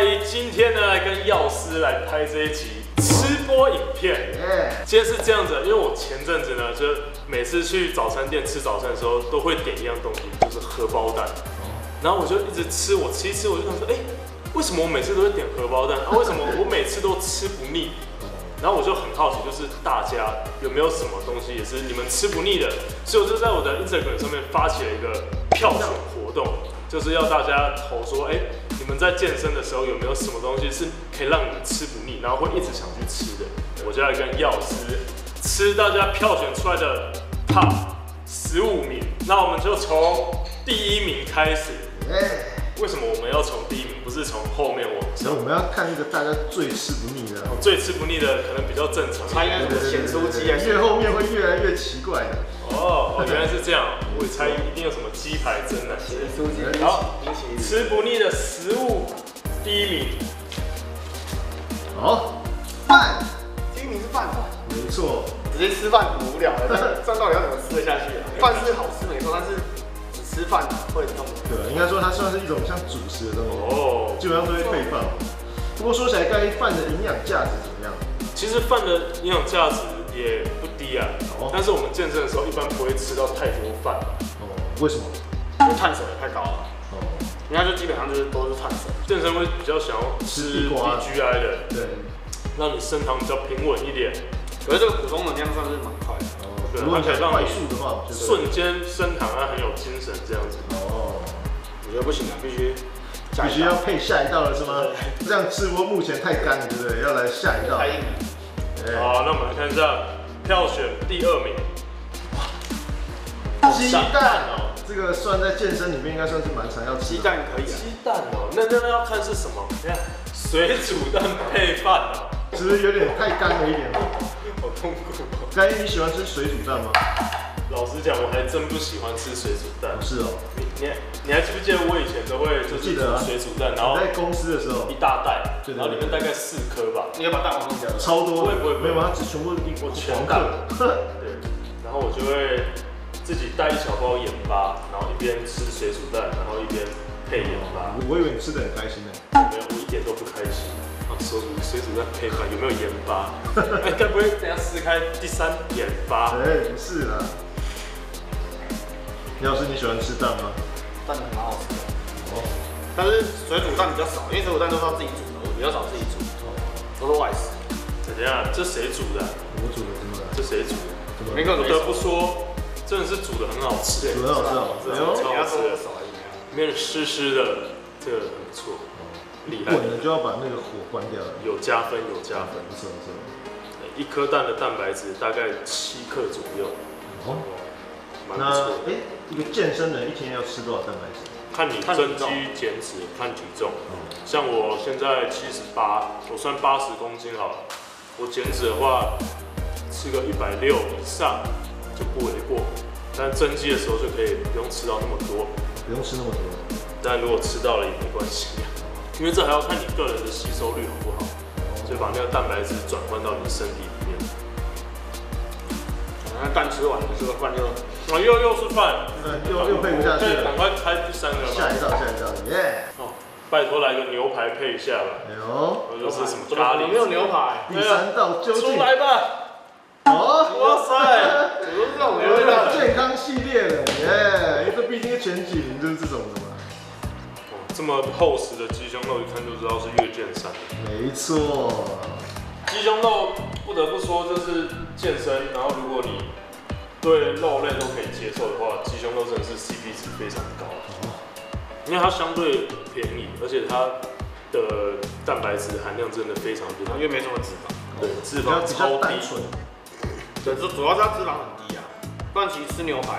阿姨，今天呢来跟药师来拍这一集吃播影片。耶，今天是这样子，因为我前阵子呢，就每次去早餐店吃早餐的时候，都会点一样东西，就是荷包蛋。然后我就一直吃，我吃一吃，我就想说，哎、为什么我每次都会点荷包蛋？啊，为什么我每次都吃不腻？然后我就很好奇，就是大家有没有什么东西也是你们吃不腻的？所以我就在我的 Instagram 上面发起了一个票选活动，就是要大家投说，哎、你们在健身的时候有没有什么东西是可以让你们吃不腻，然后会一直想去吃的？我就来跟药师吃大家票选出来的 Top 十五名，那我们就从第一名开始。耶，为什么我们要从第一名，不是从后面往上？我们要看一个大家最吃不腻的，最吃不腻的可能比较正常。他应该是咸酥鸡还是越后面会越来越奇怪的。哦，哦，原来是这样，我猜一定有什么鸡排蒸奶。咸酥鸡？好。吃不腻的食物第一名，好，饭，第一名是饭，没错，直接吃饭很无聊的，这这到底要怎么吃得下去啊？饭是好吃没错，但是只吃饭会很痛苦。对，应该说它算是一种像主食的东西，哦，基本上都会配饭。不过说起来，该饭的营养价值怎么样？其实饭的营养价值也不低啊哦，但是我们健身的时候一般不会吃到太多饭。哦，为什么？因为碳水太高了，哦，人家就基本上就是都是碳水。健身会比较想要吃吃地瓜 BGI 的，对，让你升糖比较平稳一点，可是这个普通能量算是蛮快的。哦，对如果你想它可以让你快速的话，就是瞬间升糖啊，很有精神这样子。哦，我觉得不行啊，必须必须要配下一道了是吗？这样吃播目前太干了，对不对？要来下一道。太硬了。哎好，那我们来看一下票选第二名，鸡蛋哦，这个算在健身里面应该算是蛮常要吃鸡。蛋可以啊，鸡蛋哦，那那那要看是什么？你看水煮蛋配饭哦，是不是有点太干了一点？好痛苦哦。该你喜欢吃水煮蛋吗？老实讲，我还真不喜欢吃水煮蛋。是哦，你你你还记不记得我以前都会就是水煮蛋，然后在公司的时候一大袋，然后里面大概四颗吧。你要把蛋黄弄掉。超多，不会不会没有，它只全部一我全黄蛋。对，然后我就会自己带一小包盐巴，然后一边吃水煮蛋，然后一边配盐巴。我以为你吃的很开心呢。没有，我一点都不开心。啊，水煮水煮蛋配饭有没有盐巴？哎，该不会等下撕开第三盐巴？哎，不是啦。要是你喜欢吃蛋吗？蛋很蛮好吃的，哦，但是水煮蛋比较少，因为水煮蛋都是要自己煮的，我比较少自己煮，都是外食。怎样？这谁煮的啊？我煮的怎么了？这谁煮的？没个不得不说，真的是煮的很好吃哎，煮的很好吃哦。这哎呦，你要说我少而已啊。里面湿湿的，这个很不错，厉害，滚了就要把那个火关掉了。有加分有加分。不错不错。一颗蛋的蛋白质大概七克左右，哦，蛮不那错的。哎，一个健身人一天要吃多少蛋白质？看你增肌减脂，看体重。像我现在七十八，我算八十公斤好了。我减脂的话，吃个一百六以上就不为过。但增肌的时候就可以不用吃到那么多，不用吃那么多。但如果吃到了也没关系，因为这还要看你个人的吸收率好不好，所以把那个蛋白质转换到你的身体。那蛋吃完了，这个饭就啊，又又是饭，对，又又配不下去了，赶。快开第三个吧。下一道，下一道，耶！哦，拜托来个牛排配一下吧，哎呦，或者是什么咖喱？没有牛排，第三道究竟出来吧！哦，哇塞！怎么是这种有一味道？健康系列的，耶！因为这毕竟前几名就是这种的嘛。哦这么厚实的鸡胸肉，一看就知道是越健山。没错，鸡胸肉不得不说，就是健身，然后如果你对肉类都可以接受的话，鸡胸肉真的是 CP 值非常高，因为它相对便宜，而且它的蛋白质含量真的非常非常因为没什么脂肪，对，脂肪超低。对，这主要是它脂肪很低啊，不然其实吃牛排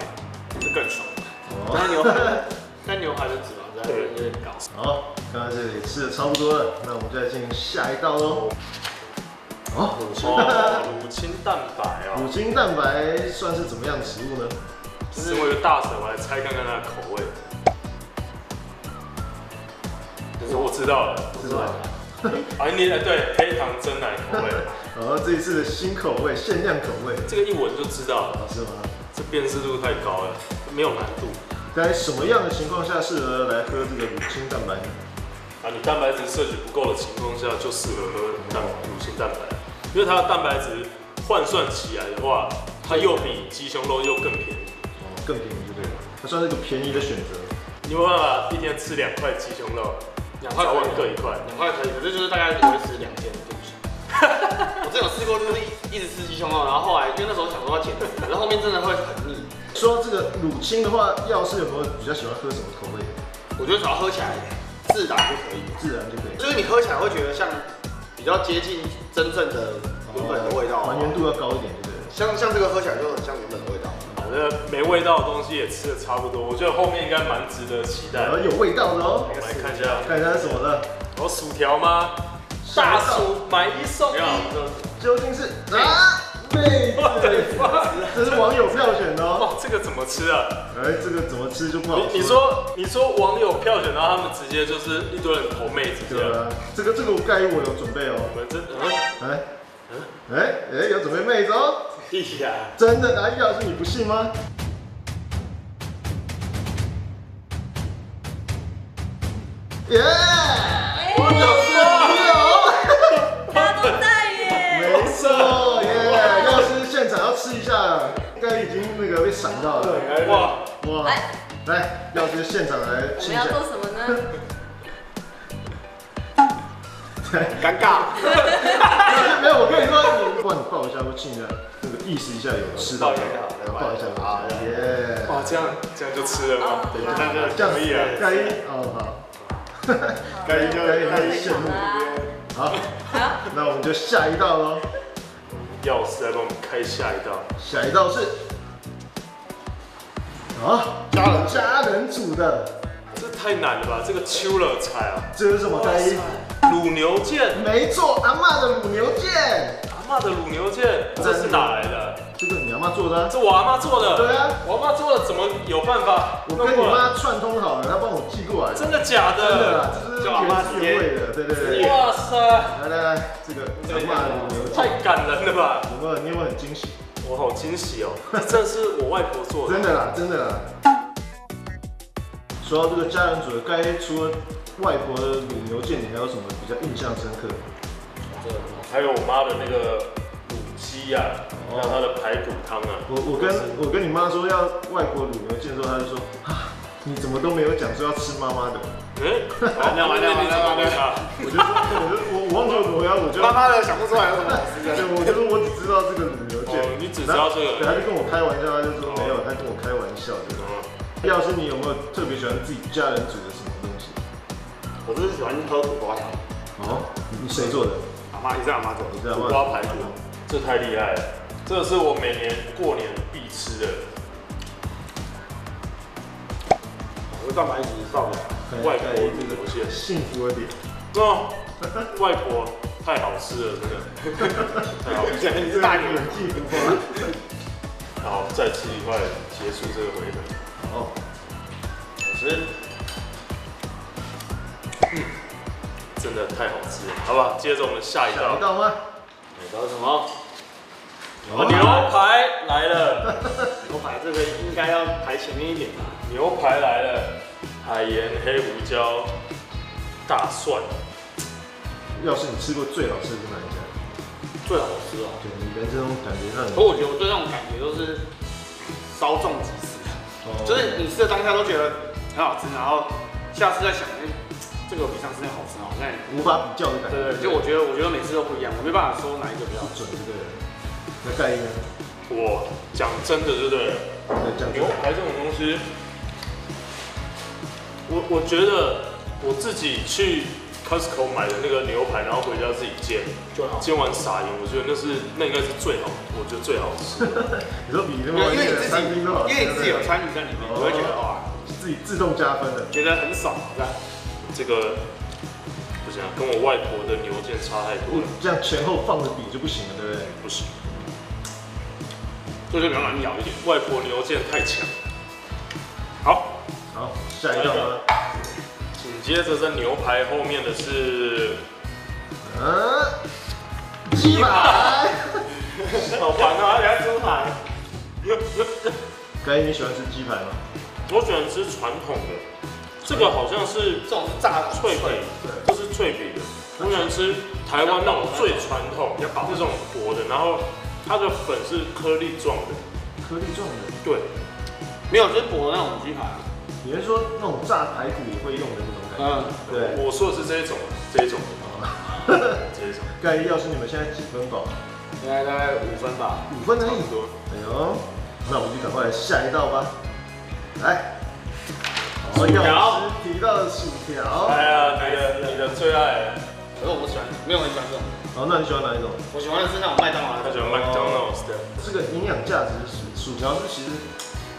是更爽的。哦，但是牛排，但牛排的脂肪实在是有点高。好，看到这里吃的差不多了，那我们就来进行下一道喽。哦，哦，乳清蛋白乳哦，清蛋白算是怎么样的食物呢？身为一个大神，我来猜看看它的口味。就是我知道了，知道了？啊，你哎对，黑糖真奶口味，然 后这一次的新口味，限量口味，这个一闻就知道了，哦，是吗？这辨识度太高了，没有难度。在什么样的情况下适合来喝这个乳清蛋白呢？啊，你蛋白质摄取不够的情况下，就适合喝蛋乳清蛋白，因为它的蛋白质换算起来的话，它又比鸡胸肉又更便宜。哦，更便宜就对了，它算是一个便宜的选择。你有没有办法一天吃两块鸡胸肉，两块可以各一块？两块可以，可是就是大概维持两天就不行。我之前有试过，就是一一直吃鸡胸肉，然后后来因为那时候想说要减肥，然后后面真的会很腻。说到这个乳清的话，药师有没有比较喜欢喝什么口味的？我觉得只要喝起来自然就可以，自然就可以。就是你喝起来会觉得像比较接近真正的原本的味道，还原度要高一点，对不对？像像这个喝起来就很像原本的味道。反正没味道的东西也吃的差不多，我觉得后面应该蛮值得期待然后。有味道的哦我，们来看一下，看一下是什么呢？有薯条吗？大薯买一送一。究竟是啊，妹子，这是网友票选的哦。哇，这个怎么吃啊？哎，这个怎么吃就不好你你说你说网友票选，然后他们直接就是一堆人投妹子这样。对啊，这个这个我盖我有准备哦。我们这嗯，哎，哎哎，有准备妹子哦，屁呀！真的，拿药是你不信吗？耶！我们要。做什么呢？尴尬。没有，我跟你说，你帮你抱一下或亲一下，那个意识一下有吃到没有？抱一下，抱一下，耶！哇，这样这样就吃了吗？这样就这样可以了。该哦好，该就该开始羡慕。好，好，那我们就下一道喽。钥匙来帮我们开下一道。下一道是啊，家人家人煮的，这太难了吧？这个秋了菜啊，这是什么盖伊？卤牛腱，没错，阿妈的卤牛腱，阿妈的卤牛腱，这是哪来的？这个你阿妈做的啊。这我阿妈做的。对啊，我阿妈做的，怎么有办法我跟你？妈串通好了，她帮我寄过来。真的假的真的的？啦，这是叫阿嬷直接原汁原味的，对对对。哇塞，来来来，这个阿嬷的卤牛腱，太感人了吧！有没有？你有没有很惊喜？我好惊喜哦，这真是我外婆做的。真的啦，真的啦。说到这个家人煮的，该除了外婆的卤牛腱，你还有什么比较印象深刻？还有我妈的那个卤鸡呀，还有她的排骨汤啊。我我跟我跟你妈说要外婆卤牛腱的时候，她就说啊，你怎么都没有讲说要吃妈妈的？嗯，完了完了完了完了我就说，我就我我忘记我怎么样，我就妈妈的想不出来有什么好吃的。对，我就说我只知道这个卤牛腱哦，你只知道这个对，他就跟我开玩笑，他就说没有，他跟我开玩笑的。嗯要是你有没有特别喜欢自己家人煮的什么东西？我就是喜欢喝苦瓜汤，哦，你谁做的？阿妈也是阿妈做的。苦瓜排骨，这太厉害了，这个是我每年过年必吃的。我的蛋白质到了，外婆卤牛腱，幸福的点。哦，外婆太好吃了，真的太 好吃了。你是大女人。幸福吗？好，再吃一块，结束这个回合。好，好吃，嗯，真的太好吃了，好不好？接着我们下一道想得，到吗？哪道什么？哦牛排来了，牛排这个应该要排前面一点吧。牛排来了，海盐、黑胡椒、大蒜，要是你吃过最好吃的是哪一家？最好吃哦。对你跟这种感觉让你可我觉得我对那种感觉都是稍纵即逝，哦就是你吃的当下都觉得很好吃，然后下次再想，哎，这个比上次那个好吃，好像无法比较的感觉。对对，就我觉得我觉得每次都不一样，我没办法说哪一个比较准，对不对？那盖伊呢？我讲真的，对不对牛排这种东西，我我觉得我自己去 Costco 买的那个牛排，然后回家自己煎，就好。煎完撒盐，我觉得那是那应该是最好，我觉得最好吃。你说比那么因为因为你自己，餐厅都好，因为你自己有参与在里面，你会觉得哇，自己自动加分的。觉得很爽，这样。这个不行啊，跟我外婆的牛腱差太多了，这样前后放着比就不行了，对不对？不行。所以就比较难咬一点。外婆牛腱太强。好，好，下一道接着在牛排后面的是，嗯，鸡排。好烦啊，人家猪排。盖伊，你喜欢吃鸡排吗？我喜欢吃传统的，这个好像是这种是炸脆皮，这是脆皮的。我喜欢吃台湾那种最传统这种薄的，然后它的粉是颗粒状的，颗粒状的。对，没有就是薄的那种鸡排啊。你是说那种炸排骨也会用的那种？嗯，对。我说的是这一种，这一种，这一种。盖要是你们现在几分饱？应该大概五分吧，五分而已。哎呦，那我们就赶快来下一道吧。来，薯条，提到的薯条。哎呀，你的你的最爱。可是我不喜欢，没有人喜欢这种。哦，那你喜欢哪一种？我喜欢的是那种麦当劳。他喜欢麦当劳的。这个营养价值薯薯条是其实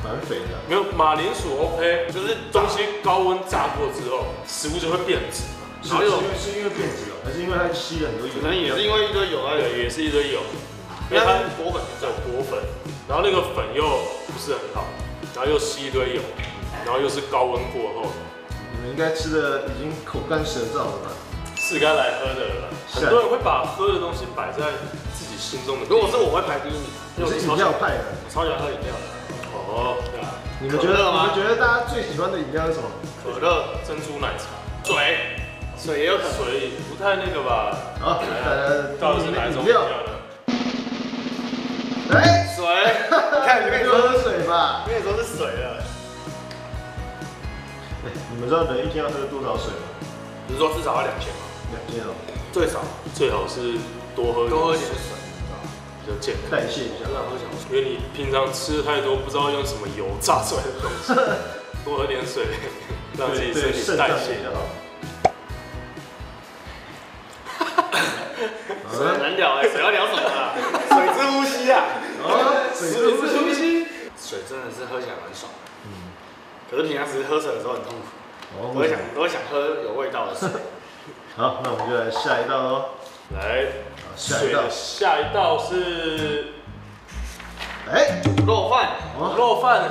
蛮肥的。没有马铃薯 OK，就是东西高温炸过之后，食物就会变质。是因为是因为变质了，还是因为它吸了很多油？可能也是因为一堆油啊，对，也是一堆油。因为它裹粉，对，裹粉，然后那个粉又不是很好，然后又吸一堆油，然后又是高温过后。你们应该吃的已经口干舌燥了吧？是该来喝的了。很多人会把喝的东西摆在自己心中的。如果是我会排第一名，我是饮料派的，超喜欢喝饮料的。哦，对啊。你们觉得？你们觉得大家最喜欢的饮料是什么？可乐、珍珠奶茶、水。水也有可能，水不太那个吧？好，到底是哪种饮料呢？哎，水，看你跟你说喝水吧，跟你说是水了。你们知道人一天要喝多少水吗？你是说至少要两千吗？两千哦，最少最好是多喝多喝点水，比较健康，代谢一下。因为你平常吃太多，不知道用什么油炸出来的东西，多喝点水，让自己身体代谢一下。很难聊哎，水要聊什么啊？水之呼吸啊！水之呼吸，水真的是喝起来蛮爽的。嗯，可是平常时喝水的时候很痛苦。我会想，我会想喝有味道的水。好，那我们就来下一道喽。来，下一道，下一道是，哎，卤肉饭，卤肉饭。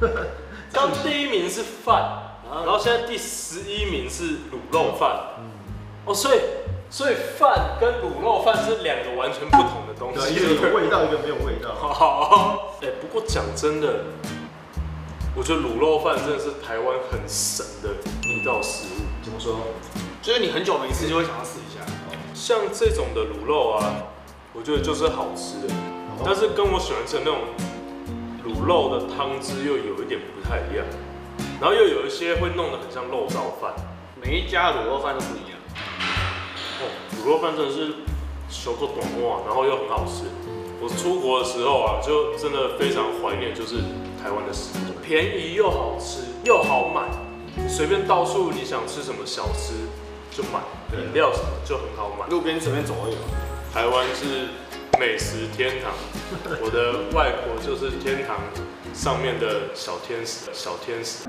刚第一名是饭，然后现在第十一名是卤肉饭。嗯，哦，所以。所以饭跟卤肉饭是两个完全不同的东西，一个有味道，一个没有味道。好，哎，不过讲真的，我觉得卤肉饭真的是台湾很神的一道食物。怎么说？就是你很久没吃，就会想要试一下。像这种的卤肉啊，我觉得就是好吃的，但是跟我喜欢吃的那种卤肉的汤汁又有一点不太一样，然后又有一些会弄得很像肉燥饭。每一家卤肉饭都不一样。卤肉饭真的是小做短袜，然后又很好吃。我出国的时候啊，就真的非常怀念，就是台湾的食物，便宜又好吃又好买，随便到处你想吃什么小吃就买，饮料什么就很好买，路边随便走都有。台湾是美食天堂，我的外婆就是天堂上面的小天使，小天使。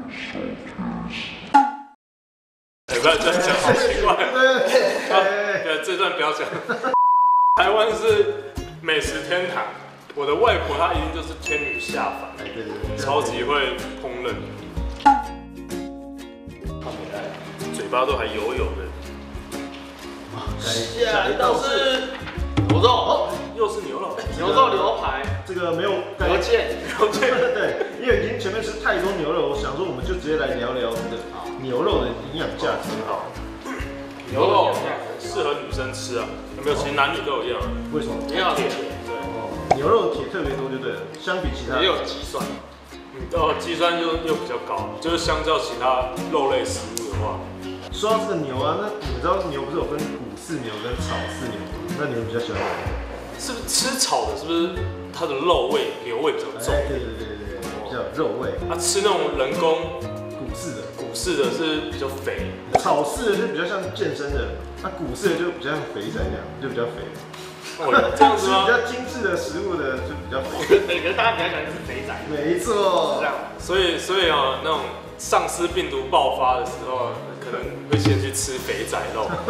哎，不要这样讲，好奇怪。对，这段不要讲。台湾是美食天堂，我的外婆她一定就是天女下凡，对对对，超级会烹饪。嘴巴都还油油的。下一道是牛肉，哦，又是牛肉，牛肉牛排，这个没有牛腱，牛腱，对，因为已经前面吃太多牛肉，我想说我们就直接来聊聊这个牛肉的营养价值。好。牛肉适合女生吃啊，有没有？其实男女都一样。为什么？营养铁，对。牛肉铁特别多就对了，相比其他也有肌酸，嗯，哦，肌酸又又比较高，就是相较其他肉类食物的话。说到这个牛啊，那你们知道牛不是有分谷饲牛跟草饲牛吗？那你们比较喜欢哪个？是不是吃草的？是不是它的肉味牛味比较重？对对对对对，比较肉味。啊，吃那种人工谷饲的。是的，是比较肥；草饲的就比较像健身的，那谷饲的就比较像肥仔那样，就比较肥。哦，这样子吗？比较精致的食物的就比较肥。可是大家比较喜欢吃肥仔。没错。这样。所以，所以哦，那种丧尸病毒爆发的时候，可能会先去吃肥仔肉。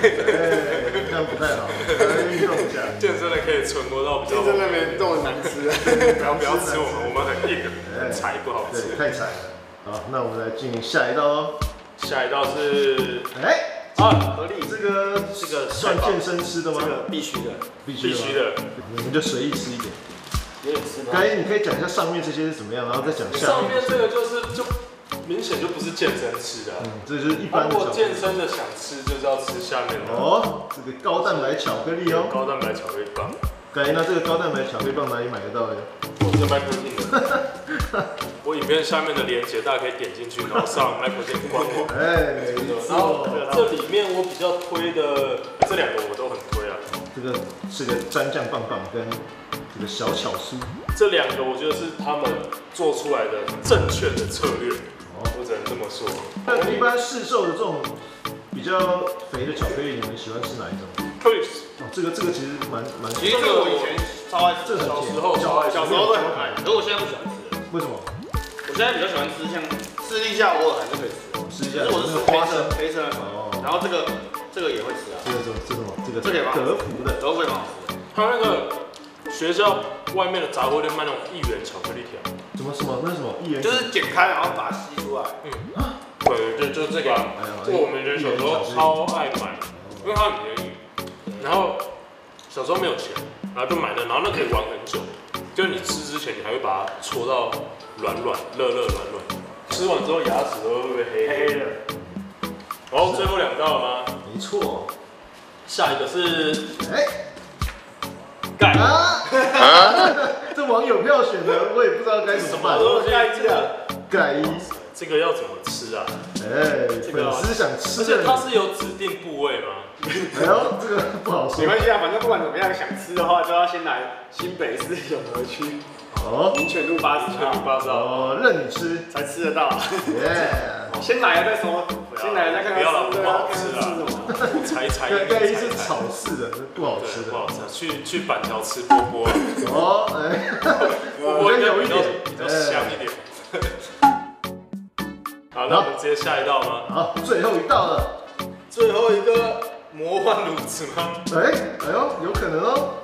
对，这样不太好。运动一下。健身的可以存活到比较。健身那边肉很难吃。不要不要吃我们，我们很硬，很柴，不好吃。太柴了。好，那我们来进行下一道哦。下一道是，哎，啊，合力，这个这个算健身吃的吗？这个必须的，必须的。你们就随意吃一点。有点吃吗？该你可以讲一下上面这些是怎么样，然后再讲下面。上面这个就是就明显就不是健身吃的啊。嗯，这就是一如果般的巧克力健身的想吃，就是要吃下面的哦，这个高蛋白巧克力哦。高蛋白巧克力棒，改那这个高蛋白巧克力棒哪里买得到呢？我是 Micro Team 的。我影片下面的链接大家可以点进去，然后上 Micro Team 官网。哎，没然后，这里面我比较推的这两个我都很推啊，这个是个蘸酱棒棒跟这个小巧酥。这两个我觉得是他们做出来的正确的策略，哦，我只能这么说。那一般市售的这种比较肥的巧克力，你们喜欢吃哪一种？Chris 哦，这个这个其实蛮蛮，其实这个我以前超爱吃，这小时候超爱吃小时候都很爱，可是我现在不喜欢吃了。为什么？我现在比较喜欢吃像士力架，偶尔还是可以吃。吃一下可是我是吃那个花生。黑色的，哦，然后这个这个也会吃啊，这个什么？这什么？这个这个德芙的。德芙也蛮好吃的。他那个学校外面的杂货店卖那种一元巧克力条，什么什么？那是什么？一元就是剪开然后把它吸出来，对对，就这个啊，哎呀这个我们以前小时候超爱买，因为它很便宜，然后小时候没有钱，然后就买了，然后那可以玩很久，就是你吃之前你还会把它搓到软软、热热软软，吃完之后牙齿都会黑黑的。然后最后两道了吗？没错。下一个是哎盖，啊！这网友票选的，我也不知道该怎么办。都是盖这个，盖一，这个要怎么吃啊？哎，这个粉丝想吃而且，它是有指定部位吗？哎有，这个不好说没。关系啊，反正不管怎么样，想吃的话就要先来新北市永和区哦民权路八十全部号八糟。哦，任你吃，才吃得到。耶！先来了再说，先来了再看看不要了，吃不好吃看看吃什么。了。我踩踩盖盖一是踩踩草式的，这不好吃，的不。好吃。去去板桥吃波波，哦，哎，波波应该比较有一点比较香一点。好，那我们直接下一道吗？好，最后一道了。最后一个魔幻乳汁吗？哎，哎呦，有可能哦。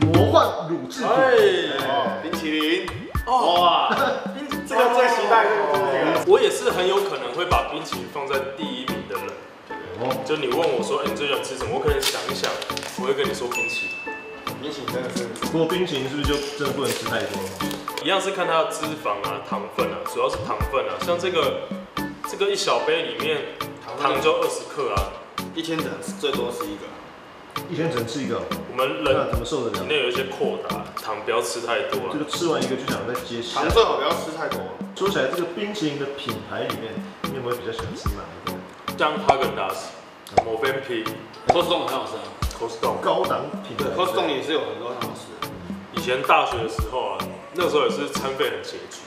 魔幻乳制品。哎，哦，冰淇淋，哦，哇，这个最期待，这个就是这个。我也是很有可能会把冰淇淋放在第一名的人。哦，就你问我说，哎，你最喜欢吃什么？我可能想一想，我会跟你说冰淇淋。冰淇淋真的是，不过冰淇淋是不是就真的不能吃太多？一样是看它的脂肪啊、糖分啊，主要是糖分啊。像这个这个一小杯里面糖就二十克啊。一天只能吃最多吃一个。一天只能吃一个，我们那人怎么受得了？体内有一些扩大，糖不要吃太多了。这个吃完一个就想再接下糖。最好不要吃太多。说起来，这个冰淇淋的品牌里面，你有没有比较喜欢吃哪一个？像哈根达斯、某 v n P、Costco 很好吃啊 Costco。高档品牌。，Costco 也是有很多很好吃的。以前大学的时候啊，那时候也是餐费很拮据，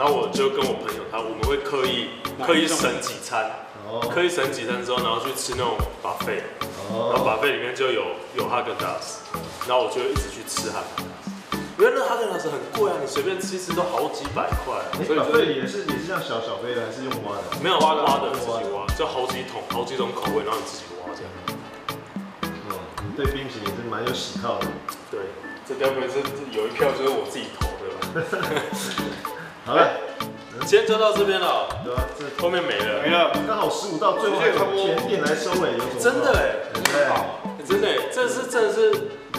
然后我就跟我朋友他，我们会刻意刻意省几餐，哦刻意省几餐之后，然后去吃那种 buffet，然后哦，buffet 里面就有有哈根达斯，然后我就一直去吃哈根达斯。因为那哈根达斯很贵啊，你随便吃一次都好几百块、所以就是费也是也是像小小杯的，还是用挖的？没有挖的挖的自己挖，就好几桶好几种口味，然后你自己挖这样。哦，你对冰淇淋是蛮有喜好的。对，这该不会是有一票就是我自己投的吧？好了，今天就到这边了，对啊？这后面没了。没了，刚好十五道，最后还有甜点来收尾？真的哎，真的哎，这是真的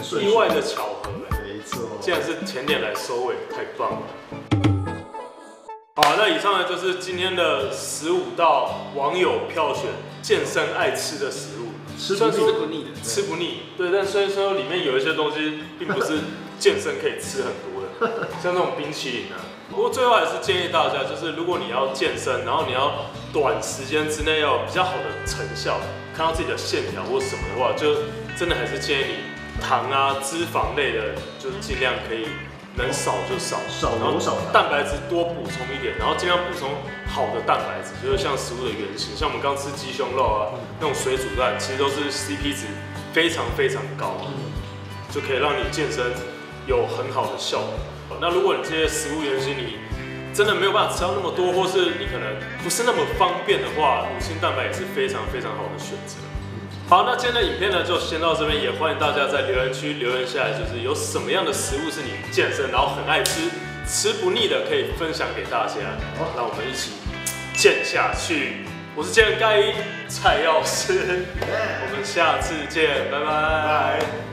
是意外的巧合哎，没错。竟然是甜点来收尾，太棒了。好，那以上呢就是今天的十五道网友票选健身爱吃的食物，吃不腻的。吃不腻，对，但虽然说里面有一些东西并不是健身可以吃很多的，像那种冰淇淋啊。不过最后还是建议大家，就是如果你要健身，然后你要短时间之内要有比较好的成效，看到自己的线条或什么的话，就真的还是建议你糖啊、脂肪类的，就是尽量可以能少就少，少然后少蛋白质多补充一点，然后尽量补充好的蛋白质，就是像食物的原型，像我们刚吃鸡胸肉啊，那种水煮蛋，其实都是 CP 值非常非常高，就可以让你健身有很好的效果。那如果你这些食物原型你真的没有办法吃到那么多，或是你可能不是那么方便的话，乳清蛋白也是非常非常好的选择。好，那今天的影片呢就先到这边，也欢迎大家在留言区留言下来，就是有什么样的食物是你健身然后很爱吃、吃不腻的，可以分享给大家。好让我们一起健下去。我是健人盖一蔡药师，我们下次见，拜拜。拜。